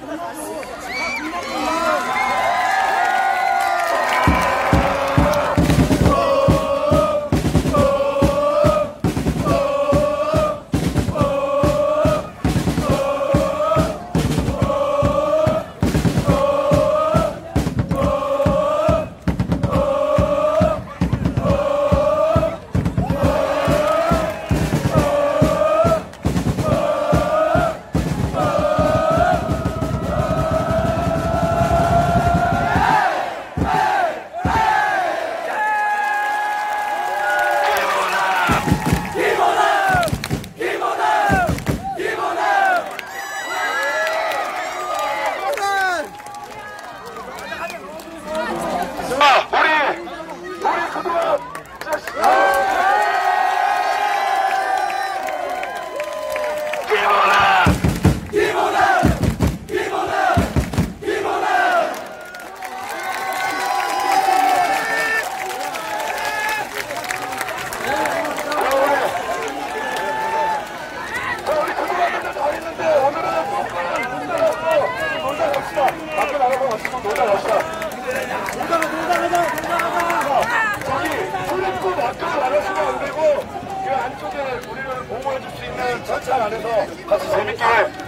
Vamos! 안쪽에 우리를 보호해줄 수 있는 전차 안에서 같이 재밌게